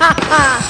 ha ha